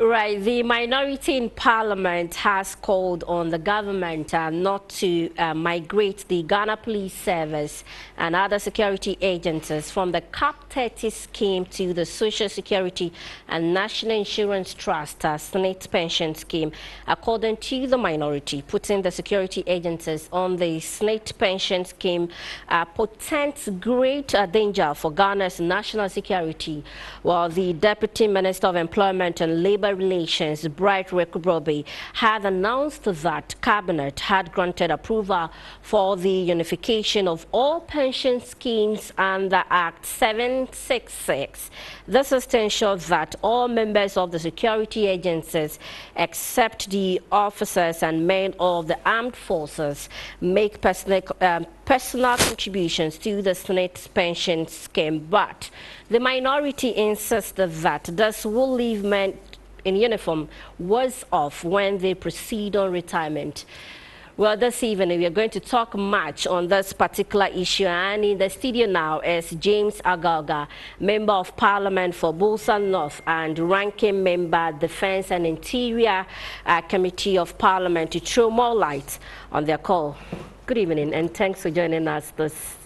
Right. The minority in parliament has called on the government uh, not to uh, migrate the Ghana Police Service and other security agencies from the CAP 30 scheme to the Social Security and National Insurance Trust uh, SSNIT pension scheme. According to the minority, putting the security agencies on the SSNIT pension scheme uh, great uh, danger for Ghana's national security, while the Deputy Minister of Employment and Labour Labor Relations, Bright Wireko-Brobbey, had announced that Cabinet had granted approval for the unification of all pension schemes under Act 766. This is to ensure that all members of the security agencies, except the officers and men of the armed forces, make personal, um, personal contributions to the SSNIT pension scheme. But the minority insists that this will leave men in uniform was off when they proceed on retirement. Well, this evening we are going to talk much on this particular issue and in the studio now is James Agalga, Member of Parliament for Builsa North and Ranking Member Defence and Interior uh, Committee of Parliament to throw more light on their call. Good evening and thanks for joining us this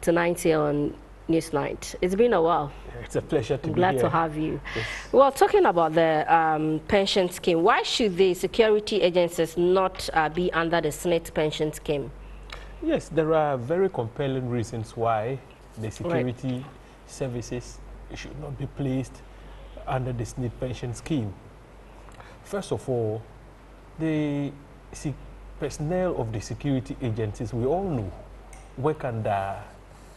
tonight here on Newsnight. It's been a while. It's a pleasure to I'm be glad here. to have you. Yes. Well, talking about the um, pension scheme, why should the security agencies not uh, be under the SSNIT pension scheme? Yes, there are very compelling reasons why the security right. services should not be placed under the SSNIT pension scheme. First of all, the personnel of the security agencies, we all know, work under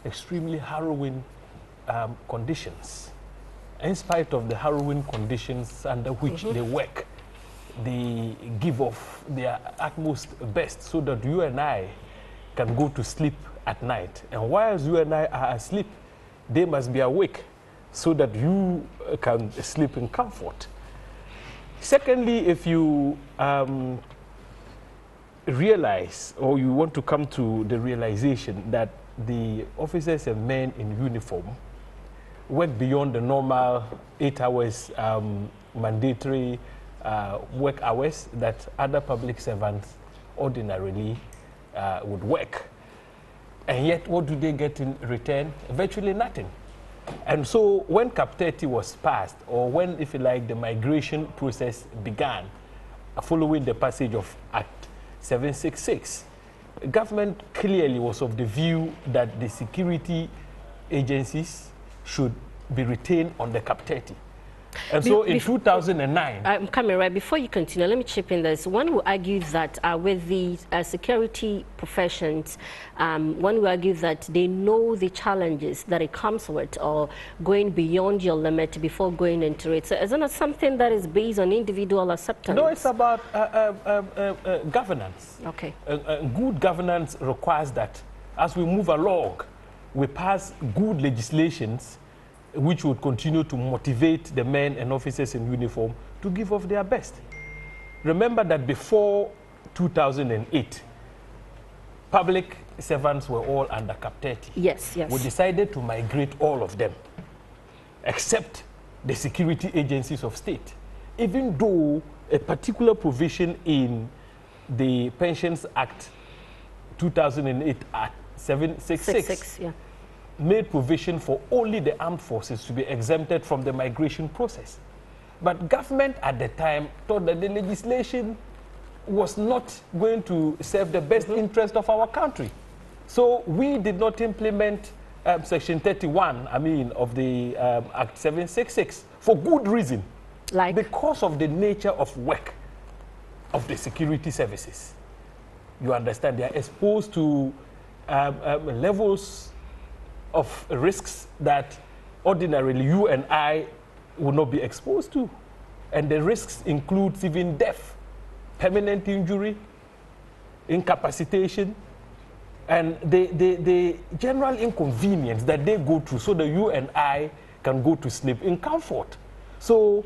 extremely harrowing um, conditions. In spite of the harrowing conditions under which mm -hmm. they work, they give off their utmost best so that you and I can go to sleep at night. And whilst you and I are asleep, they must be awake so that you can sleep in comfort. Secondly, if you um, realize or you want to come to the realization that the officers and men in uniform work beyond the normal eight hours um, mandatory uh, work hours that other public servants ordinarily uh, would work. And yet, what do they get in return? Virtually nothing. And so, when Cap 30 was passed, or when, if you like, the migration process began, following the passage of Act 766, government clearly was of the view that the security agencies should be retained on the Cap 30. And Be so in 2009... I'm coming right. Before you continue, let me chip in this. One will argue that uh, with the uh, security professions, um, one will argue that they know the challenges that it comes with or going beyond your limit before going into it. So isn't it something that is based on individual acceptance? No, it's about uh, uh, uh, uh governance. Okay. good governance requires that as we move along, we pass good legislations which would continue to motivate the men and officers in uniform to give off their best. Remember that before 2008, public servants were all under Cap 30. Yes, yes. We decided to migrate all of them, except the security agencies of state. Even though a particular provision in the Pensions Act 2008 Act 766 Six, yeah made provision for only the armed forces to be exempted from the migration process. But government at the time thought that the legislation was not going to serve the best mm -hmm. interest of our country. So we did not implement um, Section 31, I mean, of the um, Act 766 for good reason. Like? Because of the nature of work of the security services. You understand, they are exposed to um, um levels of risks that ordinarily you and I would not be exposed to. And the risks include even death, permanent injury, incapacitation, and the, the, the general inconvenience that they go through so that you and I can go to sleep in comfort. So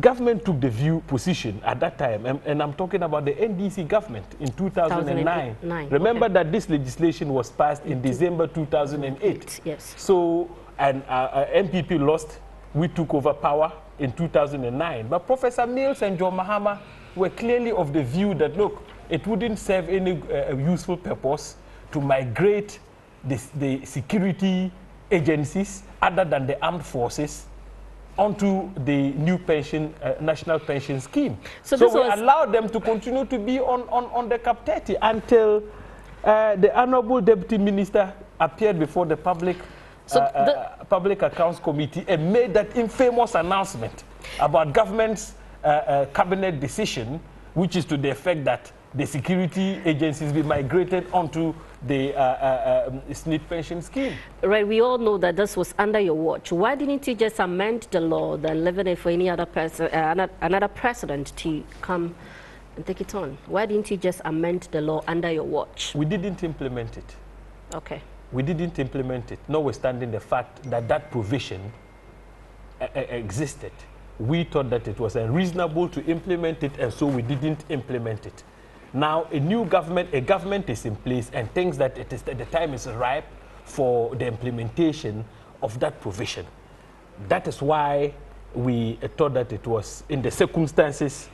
government took the view position at that time, and, and, I'm talking about the NDC government in 2009. 2009. Remember okay. that this legislation was passed in December 2008. Yes. So, and uh, uh, NPP lost, we took over power, in 2009. But Professor Mills and John Mahama were clearly of the view that, look, it wouldn't serve any uh, useful purpose to migrate the, the security agencies other than the armed forces onto the new pension, uh, national pension scheme. So, so we allowed them to continue to be on, on, on the cap 30 until uh, the Honorable Deputy Minister appeared before the public, so uh, the uh, public Accounts Committee and made that infamous announcement about government's uh, uh, cabinet decision, which is to the effect that the security agencies be migrated onto the uh, uh, um, SSNIT pension scheme. Right, we all know that this was under your watch. Why didn't you just amend the law than leave it for any other person, uh, another president to come and take it on? Why didn't you just amend the law under your watch? We didn't implement it. Okay. We didn't implement it, notwithstanding the fact that that provision uh, uh, existed. We thought that it was unreasonable to implement it, and so we didn't implement it. Now, a new government, a government is in place and thinks that it is, the time is ripe for the implementation of that provision. That is why we thought that it was, in the circumstances,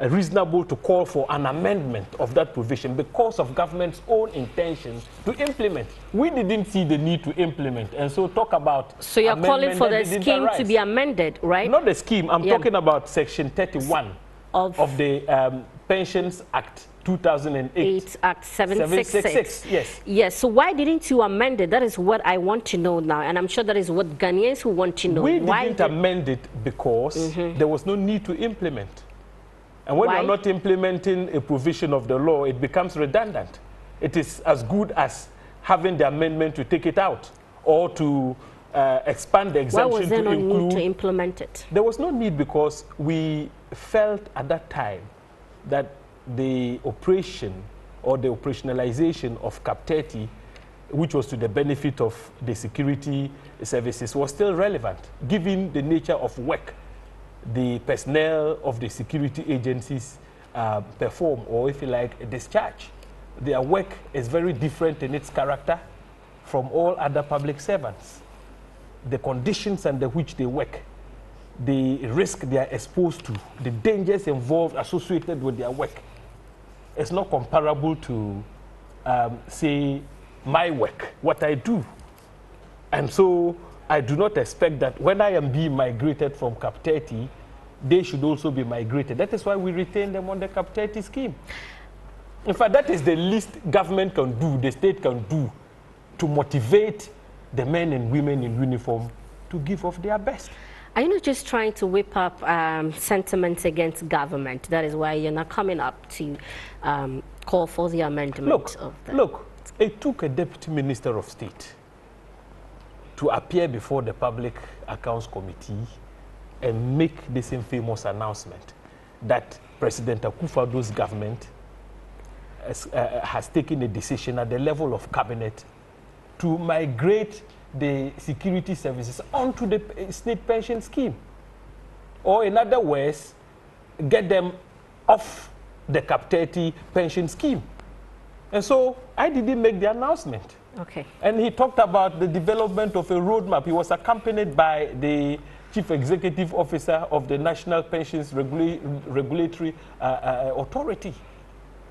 uh, reasonable to call for an amendment of that provision because of government's own intention to implement. We didn't see the need to implement, and so talk about. So you're calling for the scheme arise. to be amended, right? Not the scheme. I'm yeah. talking about Section 31 of, of the um, Pensions Act 2008. Act 766. 766. Yes. Yes. So why didn't you amend it? That is what I want to know now. And I'm sure that is what Ghanaians who want to know. We why didn't did... amend it because mm -hmm. there was no need to implement. And when why? you're not implementing a provision of the law, it becomes redundant. It is as good as having the amendment to take it out or to uh, expand the exemption Why was there to no include... need to implement it? There was no need because we felt at that time that the operation or the operationalization of CAP 30, which was to the benefit of the security services, was still relevant, given the nature of work the personnel of the security agencies uh, perform, or if you like, discharge. Their work is very different in its character from all other public servants. The conditions under which they work, the risk they are exposed to, the dangers involved associated with their work it's not comparable to, um, say, my work, what I do. And so I do not expect that when I am being migrated from CAP 30, they should also be migrated. That is why we retain them on the CAP 30 scheme. In fact, that is the least government can do, the state can do, to motivate the men and women in uniform to give of their best. Are you not just trying to whip up um, sentiments against government? That is why you're not coming up to um, call for the amendment look, of the... Look, it took a deputy minister of state to appear before the Public Accounts Committee and make this infamous announcement that President Akufo-Addo's government has, uh, has taken a decision at the level of cabinet to migrate the security services onto the state pension scheme. Or in other words, get them off the CAP 30 pension scheme. And so I didn't make the announcement. Okay. And he talked about the development of a roadmap. He was accompanied by the chief executive officer of the National Pensions Regula Regulatory uh, uh, Authority.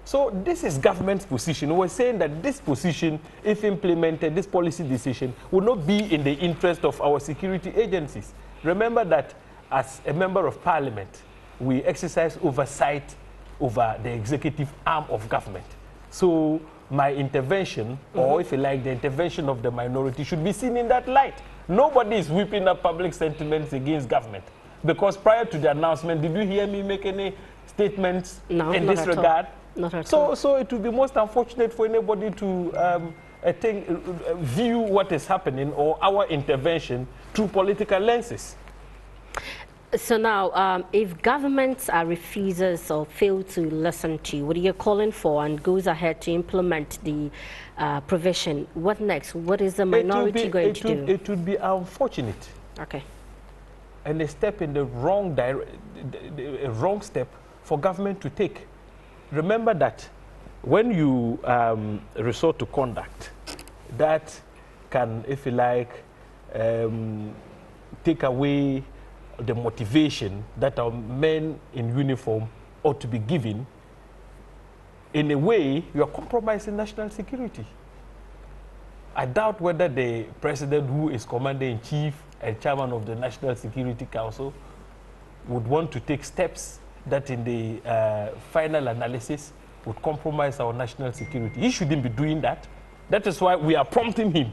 So this is government's position. We're saying that this position, if implemented, this policy decision will not be in the interest of our security agencies. Remember that as a member of parliament, we exercise oversight over the executive arm of government. So my intervention, mm -hmm. or mm-hmm. if you like, the intervention of the minority should be seen in that light. Nobody is whipping up public sentiments against government. Because prior to the announcement, did you hear me make any statements no, in this regard? All. Not at so, all. So it would be most unfortunate for anybody to um, I think, uh, view what is happening or our intervention through political lenses. So now, um, if governments are refusers or fail to listen to what are you're calling for and goes ahead to implement the uh, provision, what next? What is the minority be, going to would, do? It would be unfortunate. Okay. And a step in the wrong, a wrong step for government to take remember that when you um, resort to conduct, that can, if you like, um, take away the motivation that our men in uniform ought to be given, in a way, you are compromising national security. I doubt whether the president, who is commander in chief and chairman of the National Security Council, would want to take steps that, in the uh, final analysis, would compromise our national security. He shouldn't be doing that. That is why we are prompting him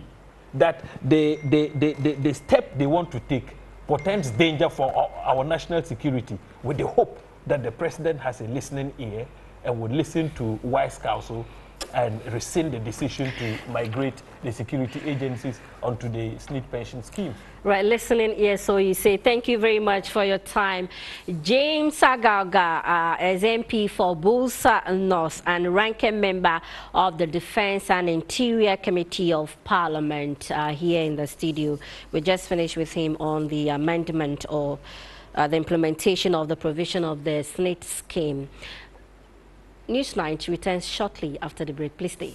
that the, the, the, the, the step they want to take portends danger for our, our, national security with the hope that the president has a listening ear and will listen to wise counsel and rescind the decision to migrate the security agencies onto the SSNIT pension scheme. Right, listening here, so you say thank you very much for your time. James Agalga uh, is MP for Builsa North and ranking member of the Defense and Interior Committee of Parliament uh, here in the studio. We just finished with him on the amendment or uh, the implementation of the provision of the SSNIT scheme. Newsnight returns shortly after the break. Please stay.